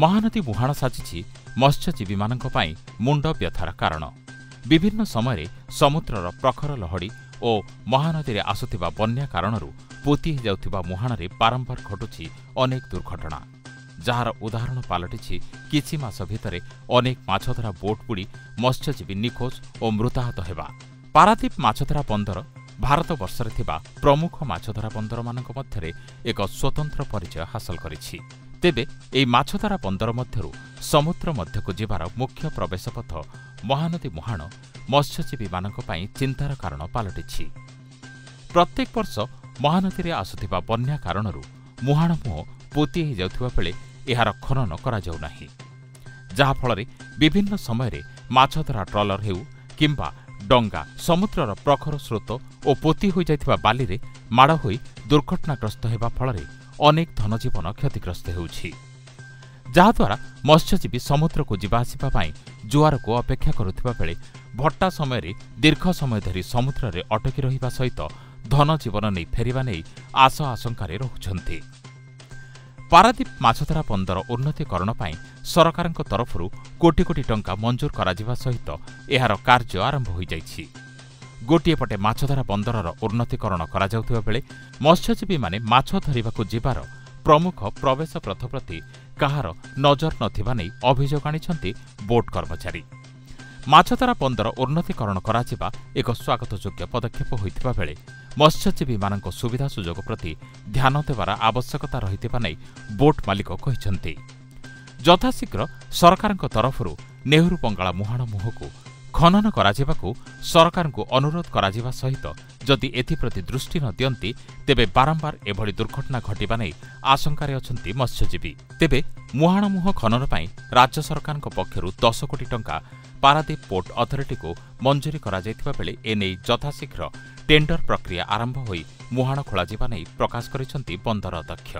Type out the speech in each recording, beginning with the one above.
ମହାନଦୀ ମୁହାଣ ସାଜିଛି ମତ୍ସ୍ୟଜୀବୀମାନଙ୍କ ପାଇଁ ମୁଣ୍ଡ ବ୍ୟଥାର କାରଣ। ବିଭିନ୍ନ ସମୟରେ ସମୁଦ୍ରର ପ୍ରଖର ଲହଡ଼ି ଓ ମହାନଦୀରେ ଆସୁଥିବା ବନ୍ୟା କାରଣରୁ ପୋତି ହୋଇଯାଉଥିବା ମୁହାଣରେ ବାରମ୍ବାର ଘଟୁଛି ଅନେକ ଦୁର୍ଘଟଣା। ଯାହାର ଉଦାହରଣ ପାଲଟିଛି କିଛି ମାସ ଭିତରେ ଅନେକ ମାଛଧରା ବୋଟ୍ ବୁଡ଼ି ମତ୍ସ୍ୟଜୀବୀ ନିଖୋଜ ଓ ମୃତାହତ ହେବା। ପାରାଦୀପ ମାଛଧରା ବନ୍ଦର ଭାରତବର୍ଷରେ ଥିବା ପ୍ରମୁଖ ମାଛଧରା ବନ୍ଦରମାନଙ୍କ ମଧ୍ୟରେ ଏକ ସ୍ୱତନ୍ତ୍ର ପରିଚୟ ହାସଲ କରିଛି। ତେବେ ଏହି ମାଛଧରା ବନ୍ଦର ମଧ୍ୟରୁ ସମୁଦ୍ର ମଧ୍ୟକୁ ଯିବାର ମୁଖ୍ୟ ପ୍ରବେଶ ପଥ ମହାନଦୀ ମୁହାଣ ମତ୍ସ୍ୟଜୀବୀମାନଙ୍କ ପାଇଁ ଚିନ୍ତାର କାରଣ ପାଲଟିଛି। ପ୍ରତ୍ୟେକ ବର୍ଷ ମହାନଦୀରେ ଆସୁଥିବା ବନ୍ୟା କାରଣରୁ ମୁହାଣ ମୁହଁ ପୋତି ହୋଇଯାଉଥିବା ବେଳେ ଏହାର ଖନନ କରାଯାଉନାହିଁ। ଯାହାଫଳରେ ବିଭିନ୍ନ ସମୟରେ ମାଛଧରା ଟ୍ରଲର ହେଉ କିମ୍ବା ଡଙ୍ଗା ସମୁଦ୍ରର ପ୍ରଖର ସ୍ରୋତ ଓ ପୋତି ହୋଇଯାଇଥିବା ବାଲିରେ ମାଡ଼ ହୋଇ ଦୁର୍ଘଟଣାଗ୍ରସ୍ତ ହେବା ଫଳରେ ଅନେକ ଧନଜୀବନ କ୍ଷତିଗ୍ରସ୍ତ ହେଉଛି। ଯାହାଦ୍ୱାରା ମତ୍ସ୍ୟଜୀବୀ ସମୁଦ୍ରକୁ ଯିବା ଆସିବା ପାଇଁ ଜୁଆରକୁ ଅପେକ୍ଷା କରୁଥିବା ବେଳେ ଭଟ୍ଟା ସମୟରେ ଦୀର୍ଘ ସମୟ ଧରି ସମୁଦ୍ରରେ ଅଟକି ରହିବା ସହିତ ଧନଜୀବନ ନେଇ ଫେରିବା ନେଇ ଆଶ ଆଶଙ୍କାରେ ରହୁଛନ୍ତି। ପାରାଦୀପ ମାଛଧରା ବନ୍ଦର ଉନ୍ନତିକରଣ ପାଇଁ ସରକାରଙ୍କ ତରଫରୁ କୋଟି କୋଟି ଟଙ୍କା ମଞ୍ଜୁର କରାଯିବା ସହିତ ଏହାର କାର୍ଯ୍ୟ ଆରମ୍ଭ ହୋଇଯାଇଛି। ଗୋଟିଏ ପଟେ ମାଛଧରା ବନ୍ଦରର ଉନ୍ନତିକରଣ କରାଯାଉଥିବା ବେଳେ ମତ୍ସ୍ୟଜୀବୀମାନେ ମାଛ ଧରିବାକୁ ଯିବାର ପ୍ରମୁଖ ପ୍ରବେଶ ପଥ ପ୍ରତି କାହାର ନଜର ନଥିବା ନେଇ ଅଭିଯୋଗ ଆଣିଛନ୍ତି ବୋଟ୍ କର୍ମଚାରୀ। ମାଛଧରା ବନ୍ଦର ଉନ୍ନତିକରଣ କରାଯିବା ଏକ ସ୍ୱାଗତଯୋଗ୍ୟ ପଦକ୍ଷେପ ହୋଇଥିବା ବେଳେ ମତ୍ସ୍ୟଜୀବୀମାନଙ୍କ ସୁବିଧା ସୁଯୋଗ ପ୍ରତି ଧ୍ୟାନ ଦେବାର ଆବଶ୍ୟକତା ରହିଥିବା ନେଇ ବୋଟ୍ ମାଲିକ କହିଛନ୍ତି। ଯଥାଶୀଘ୍ର ସରକାରଙ୍କ ତରଫରୁ ନେହେରୁ ବଙ୍ଗାଳା ମୁହାଣ ମୁହଁକୁ ଖନନ କରାଯିବାକୁ ସରକାରଙ୍କୁ ଅନୁରୋଧ କରାଯିବା ସହିତ ଯଦି ଏଥିପ୍ରତି ଦୃଷ୍ଟି ନ ଦିଅନ୍ତି ତେବେ ବାରମ୍ବାର ଏଭଳି ଦୁର୍ଘଟଣା ଘଟିବା ନେଇ ଆଶଙ୍କାରେ ଅଛନ୍ତି ମତ୍ସ୍ୟଜୀବୀ। ତେବେ ମୁହାଣ ମୁହଁ ଖନନ ପାଇଁ ରାଜ୍ୟ ସରକାରଙ୍କ ପକ୍ଷରୁ ଦଶ କୋଟି ଟଙ୍କା ପାରାଦୀପ ପୋର୍ଟ ଅଥରିଟିକୁ ମଞ୍ଜୁରୀ କରାଯାଇଥିବା ବେଳେ ଏନେଇ ଯଥାଶୀଘ୍ର ଟେଣ୍ଡର ପ୍ରକ୍ରିୟା ଆରମ୍ଭ ହୋଇ ମୁହାଣ ଖୋଳାଯିବା ନେଇ ପ୍ରକାଶ କରିଛନ୍ତି ବନ୍ଦର ଅଧ୍ୟକ୍ଷ।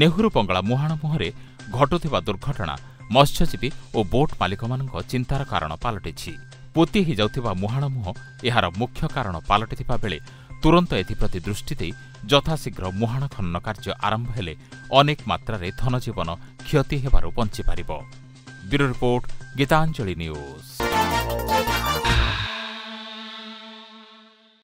ନେହୁରୁ ବଙ୍ଗଳା ମୁହାଣ ମୁହଁରେ ଘଟୁଥିବା ଦୁର୍ଘଟଣା ମତ୍ସ୍ୟଜୀବୀ ଓ ବୋଟ୍ ମାଲିକମାନଙ୍କ ଚିନ୍ତାର କାରଣ ପାଲଟିଛି। ପୋତି ହୋଇଯାଉଥିବା ମୁହାଣ ମୁହଁ ଏହାର ମୁଖ୍ୟ କାରଣ ପାଲଟିଥିବା ବେଳେ ତୁରନ୍ତ ଏଥିପ୍ରତି ଦୃଷ୍ଟି ଦେଇ ଯଥାଶୀଘ୍ର ମୁହାଣ ଖନନ କାର୍ଯ୍ୟ ଆରମ୍ଭ ହେଲେ ଅନେକ ମାତ୍ରାରେ ଧନଜୀବନ କ୍ଷତି ହେବାରୁ ବଞ୍ଚିପାରିବ। Bureau report Gitanjali news.